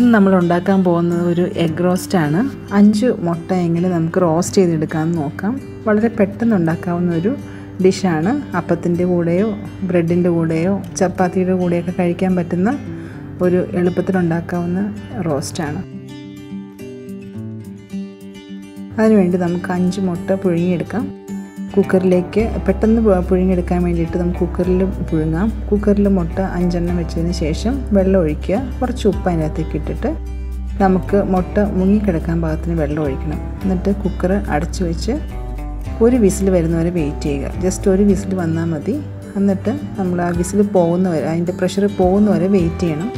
നമ്മൾ ഉണ്ടാക്കാൻ പോകുന്നത് ഒരു എഗ് റോസ്റ്റാണ് അഞ്ച് മുട്ട എങ്ങനെ നമുക്ക് റോസ്റ്റ് ചെയ്തെടുക്കാമെന്ന് നോക്കാം. വളരെ പെട്ടെന്ന് ഉണ്ടാക്കാവുന്ന ഒരു ഡിഷാണ് അപ്പത്തിന്റെ കൂടെയോ ബ്രെഡിന്റെ കൂടെയോ ചപ്പാത്തിയുടെ കൂടെയൊക്കെ കഴിക്കാൻ പറ്റുന്ന ഒരു എളുപ്പത്തിലുണ്ടാക്കാവുന്ന റോസ്റ്റാണ് അതിനുവേണ്ടി നമുക്ക് അഞ്ച് മുട്ട പുഴുങ്ങിയെടുക്കാം. കുക്കറിലേക്ക് പെട്ടെന്ന് പുഴുങ്ങിയെടുക്കാൻ വേണ്ടിയിട്ട് നമുക്ക് കുക്കറിൽ പുഴുങ്ങാം. കുക്കറിൽ മുട്ട അഞ്ചെണ്ണം വെച്ചതിന് ശേഷം വെള്ളം ഒഴിക്കുക. കുറച്ച് ഉപ്പ് അതിനകത്തേക്ക് ഇട്ടിട്ട് നമുക്ക് മുട്ട മുങ്ങിക്കിടക്കാൻ പാകത്തിന് വെള്ളം ഒഴിക്കണം. എന്നിട്ട് കുക്കർ അടച്ചു വെച്ച് ഒരു വിസിൽ വരുന്നവരെ വെയിറ്റ് ചെയ്യുക. ജസ്റ്റ് ഒരു വിസിൽ വന്നാൽ മതി. എന്നിട്ട് നമ്മൾ ആ വിസിൽ പോകുന്നവരെ അതിന്റെ പ്രഷർ പോകുന്നവരെ വെയിറ്റ് ചെയ്യണം.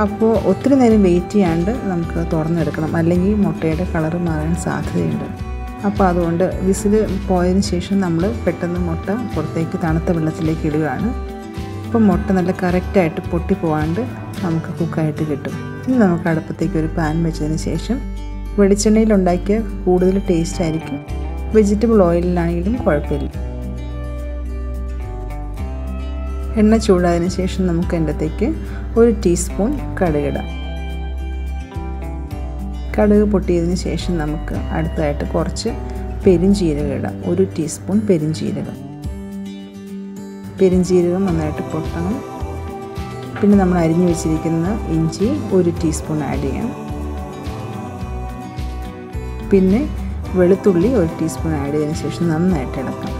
അപ്പോൾ ഒത്തിരി നേരം വെയിറ്റ് ചെയ്യാണ്ട് നമുക്ക് തുറന്നെടുക്കണം. അല്ലെങ്കിൽ മുട്ടയുടെ കളർ മാറാൻ സാധ്യതയുണ്ട്. അപ്പോൾ അതുകൊണ്ട് വിസിൽ പോയതിന് ശേഷം നമ്മൾ പെട്ടെന്ന് മുട്ട പുറത്തേക്ക് തണുത്ത വെള്ളത്തിലേക്ക് ഇടുകയാണ്. അപ്പോൾ മുട്ട നല്ല കറക്റ്റായിട്ട് പൊട്ടി പോകാണ്ട് നമുക്ക് കുക്കായിട്ട് കിട്ടും. ഇനി നമുക്ക് അടുപ്പത്തേക്ക് ഒരു പാൻ വെച്ചതിന് ശേഷം വെളിച്ചെണ്ണയിൽ ഉണ്ടാക്കിയ കൂടുതൽ ടേസ്റ്റ് ആയിരിക്കും. വെജിറ്റബിൾ ഓയിലിലാണെങ്കിലും കുഴപ്പമില്ല. എണ്ണ ചൂടായതിനു ശേഷം നമുക്ക് അതിന്റെത്തേക്ക് ഒരു ടീസ്പൂൺ കടുകിടാം കടുക് പൊട്ടിയതിന് ശേഷം നമുക്ക് അടുത്തതായിട്ട് കുറച്ച് പെരിഞ്ചീരകം ഇടാം ഒരു ടീസ്പൂൺ പെരിഞ്ചീരകം. പെരിഞ്ചീരകം നന്നായിട്ട് പൊട്ടണം. പിന്നെ നമ്മൾ അരിഞ്ഞു വെച്ചിരിക്കുന്ന ഇഞ്ചി ഒരു ടീസ്പൂൺ ആഡ് ചെയ്യാം. പിന്നെ വെളുത്തുള്ളി ഒരു ടീസ്പൂൺ ആഡ് ചെയ്തതിന് ശേഷം നന്നായിട്ട് ഇളക്കാം.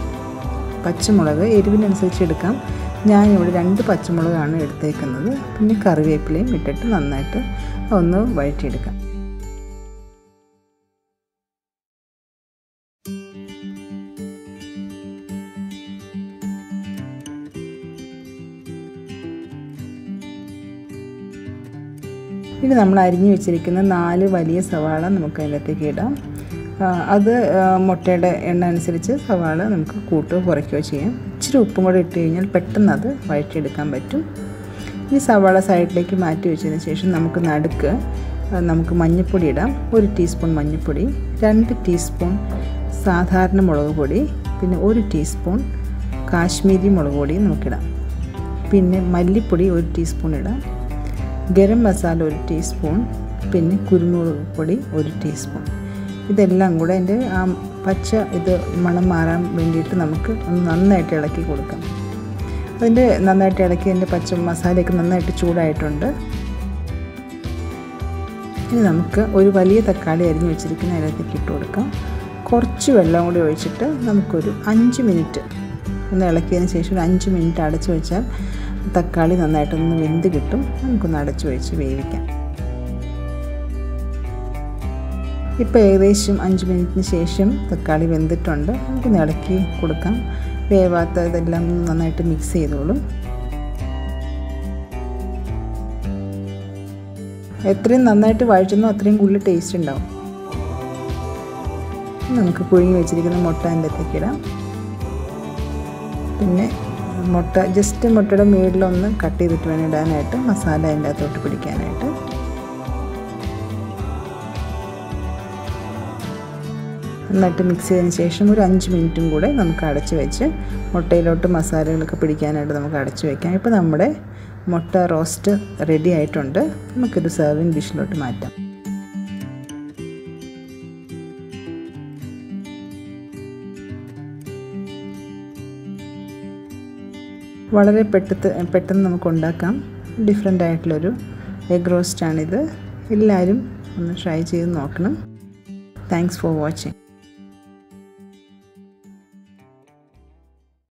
പച്ചമുളക് എരിവിനനുസരിച്ച് എടുക്കാം. ഞാനിവിടെ രണ്ട് പച്ചമുളകാണ് എടുത്തേക്കുന്നത്. പിന്നെ കറിവേപ്പിലയും ഇട്ടിട്ട് നന്നായിട്ട് ഒന്ന് വഴറ്റിയെടുക്കാം. ഇനി നമ്മൾ അരിഞ്ഞു വെച്ചിരിക്കുന്ന നാല് വലിയ സവാള നമുക്ക് അതിനകത്തേക്ക് ഇടാം. അത് മുട്ടയുടെ എണ്ണ അനുസരിച്ച് സവാള നമുക്ക് കൂട്ടുകയോ കുറയ്ക്കുകയോ ചെയ്യാം. ഇച്ചിരി ഉപ്പും കൂടെ ഇട്ട് കഴിഞ്ഞാൽ പെട്ടെന്ന് അത് വഴറ്റിയെടുക്കാൻ പറ്റും. ഈ സവാള സൈഡിലേക്ക് മാറ്റി വെച്ചതിന് ശേഷം നമുക്ക് നടുക്ക് നമുക്ക് മഞ്ഞൾപ്പൊടി ഇടാം. ഒരു ടീസ്പൂൺ മഞ്ഞൾപ്പൊടി രണ്ട് ടീസ്പൂൺ സാധാരണ മുളക് പൊടി പിന്നെ ഒരു ടീസ്പൂൺ കാശ്മീരി മുളക് പൊടിയും നമുക്കിടാം. പിന്നെ മല്ലിപ്പൊടി ഒരു ടീസ്പൂൺ ഇടാം. ഗരം മസാല ഒരു ടീസ്പൂൺ പിന്നെ കുരുമുളക് പൊടി ഒരു ടീസ്പൂൺ. ഇതെല്ലാം കൂടെ അതിന്റെ ആ പച്ച ഇത് മണം മാറാൻ വേണ്ടിയിട്ട് നമുക്ക് ഒന്ന് നന്നായിട്ട് ഇളക്കി കൊടുക്കാം. അതിന്റെ നന്നായിട്ട് ഇളക്കി അതിന്റെ പച്ച മസാലയൊക്കെ നന്നായിട്ട് ചൂടായിട്ടുണ്ട്. ഇനി നമുക്ക് ഒരു വലിയ തക്കാളി അരിഞ്ഞ് വെച്ചിരിക്കുന്ന അതിനകത്തേക്ക് ഇട്ട് കൊടുക്കാം. കുറച്ച് വെള്ളം കൂടി ഒഴിച്ചിട്ട് നമുക്കൊരു അഞ്ച് മിനിറ്റ് ഒന്ന് ഇളക്കിയതിന് ശേഷം ഒരു അഞ്ച് മിനിറ്റ് അടച്ചു വെച്ചാൽ തക്കാളി നന്നായിട്ടൊന്ന് വെന്ത് കിട്ടും. നമുക്കൊന്ന് അടച്ചു വെച്ച് വേവിക്കാം. ഇപ്പോൾ ഏകദേശം അഞ്ച് മിനിറ്റിന് ശേഷം തക്കാളി വെന്തിട്ടുണ്ട്. നമുക്കൊന്ന് ഇളക്കി കൊടുക്കാം. വേവാത്ത ഇതെല്ലാം നന്നായിട്ട് മിക്സ് ചെയ്തോളും. എത്രയും നന്നായിട്ട് വഴറ്റുന്നോ അത്രയും കൂടുതൽ ടേസ്റ്റ് ഉണ്ടാവും. നമുക്ക് പുഴുങ്ങി വെച്ചിരിക്കുന്ന മുട്ട അതിന്റെ ഇടാം. പിന്നെ മുട്ട ജസ്റ്റ് മുട്ടയുടെ മേളിലൊന്ന് കട്ട് ചെയ്തിട്ട് വേണം ഇടാനായിട്ട് മസാല അതിന്റെ അകത്തോട്ട് പിടിക്കാനായിട്ട്. നന്നായിട്ട് മിക്സ് ചെയ്തതിന് ശേഷം ഒരു അഞ്ച് മിനിറ്റും കൂടെ നമുക്ക് അടച്ച് വെച്ച് മുട്ടയിലോട്ട് മസാലകളൊക്കെ പിടിക്കാനായിട്ട് നമുക്ക് അടച്ച് വെക്കാം. ഇപ്പോൾ നമ്മുടെ മുട്ട റോസ്റ്റ് റെഡി ആയിട്ടുണ്ട്. നമുക്കൊരു സെർവിങ് ഡിഷിലോട്ട് മാറ്റാം. വളരെ പെട്ടത്ത് പെട്ടെന്ന് നമുക്ക് ഉണ്ടാക്കാം. ഡിഫറെന്റ് ആയിട്ടുള്ളൊരു എഗ് റോസ്റ്റാണിത് എല്ലാവരും ഒന്ന് ട്രൈ ചെയ്ത് നോക്കണം. Thanks for watching